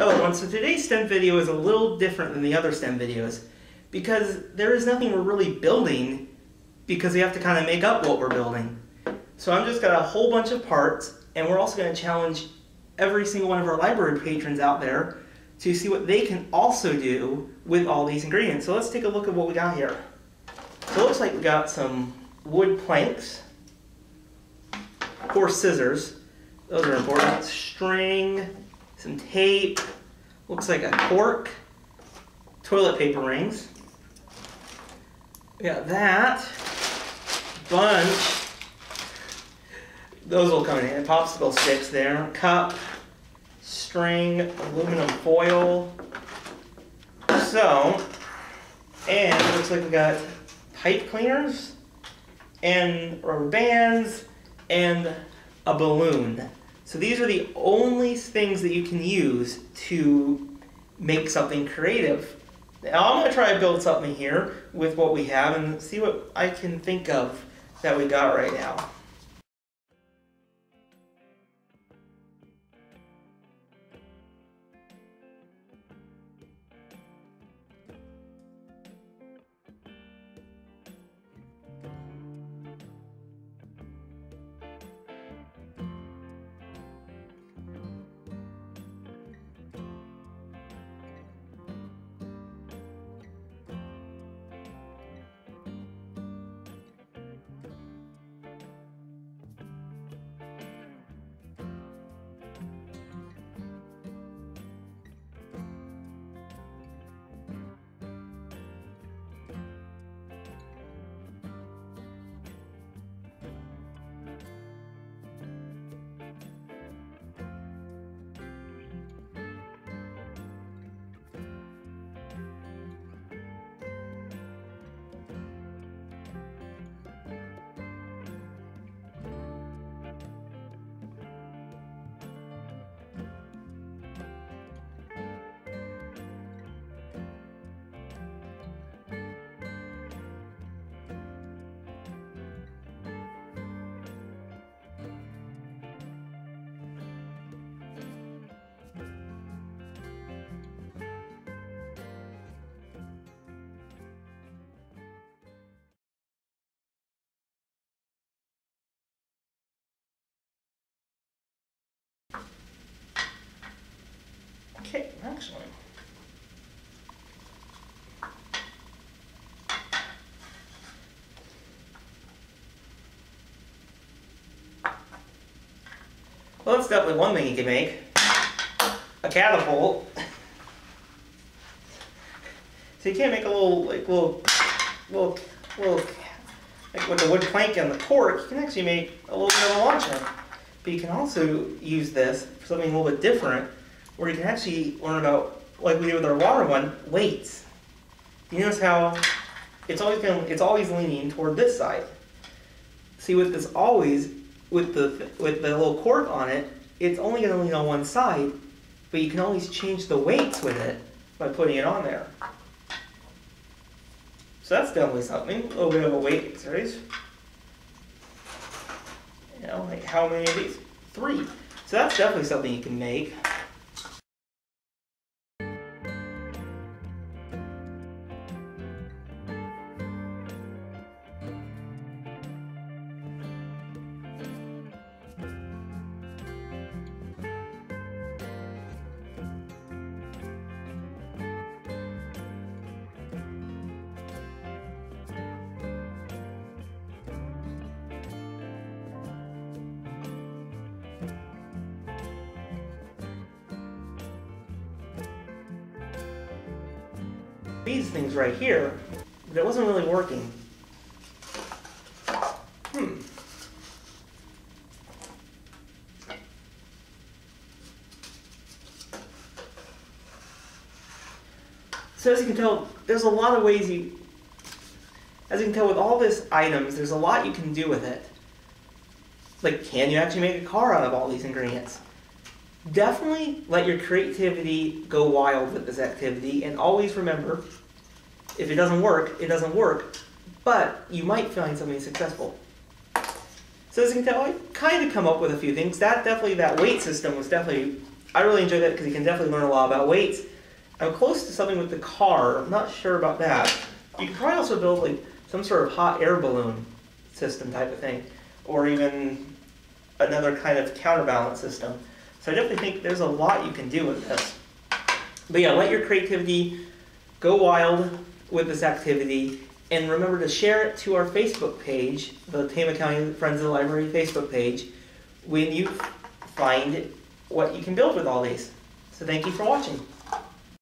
Hello everyone, so today's STEM video is a little different than the other STEM videos because there is nothing we're really building because we have to kind of make up what we're building. So I'm just got a whole bunch of parts and we're also going to challenge every single one of our library patrons out there to see what they can also do with all these ingredients. So let's take a look at what we got here. So it looks like we got some wood planks, of course scissors, those are important, string, some tape, looks like a cork, toilet paper rings. We got that, bunch, those will come in popsicle sticks there, cup, string, aluminum foil. So, and it looks like we got pipe cleaners, and rubber bands, and a balloon. So these are the only things that you can use to make something creative. Now I'm going to try to build something here with what we have and see what I can think of that we got right now. Well, that's definitely one thing you can make. A catapult. So you can't make a little, like, little, little, little, like with the wood plank and the cork, you can actually make a little bit of a launcher. But you can also use this for something a little bit different, where you can actually learn about, like we did with our water one, weights. You notice how it's always going it's always leaning toward this side. See with this always, with the with the little cork on it, it's only going to lean on one side, but you can always change the weights with it by putting it on there. So that's definitely something, a little bit of a weight exercise. You know, like how many of these? Three. So that's definitely something you can make. These things right here, but it wasn't really working. Hmm. So as you can tell, there's a lot of ways you, as you can tell with all this items, there's a lot you can do with it. Like, can you actually make a car out of all these ingredients? Definitely let your creativity go wild with this activity and always remember, if it doesn't work, it doesn't work, but you might find something successful. So as you can tell, I kind of come up with a few things. That definitely, that weight system was definitely I really enjoyed that because you can definitely learn a lot about weights. I'm close to something with the car. I'm not sure about that. You could probably also build like some sort of hot air balloon system type of thing, or even another kind of counterbalance system. So I definitely think there's a lot you can do with this. But yeah, let your creativity go wild with this activity, and remember to share it to our Facebook page, the Tehama County Friends of the Library Facebook page, when you find what you can build with all these. So thank you for watching.